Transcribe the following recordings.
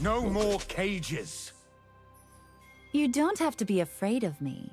No more cages. You don't have to be afraid of me.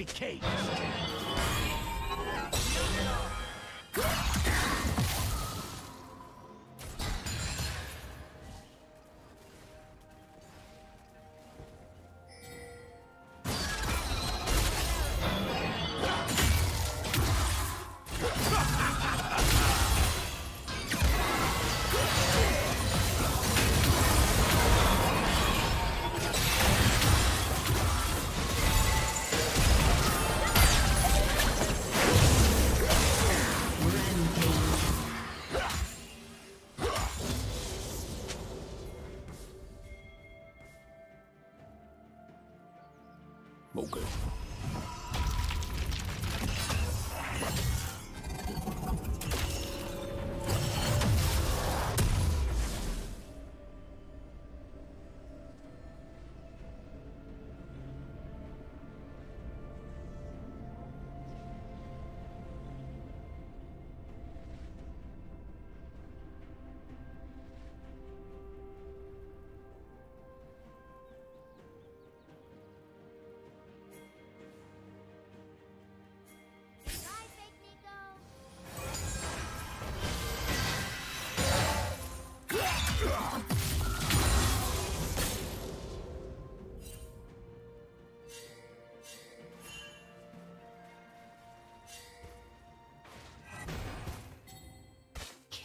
Be caged.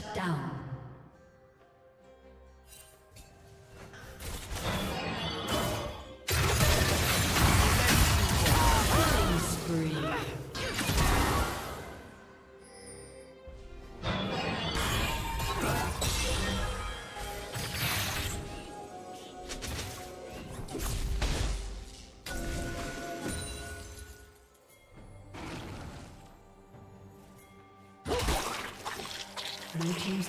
Blue Team's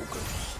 spoken.